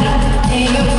body, in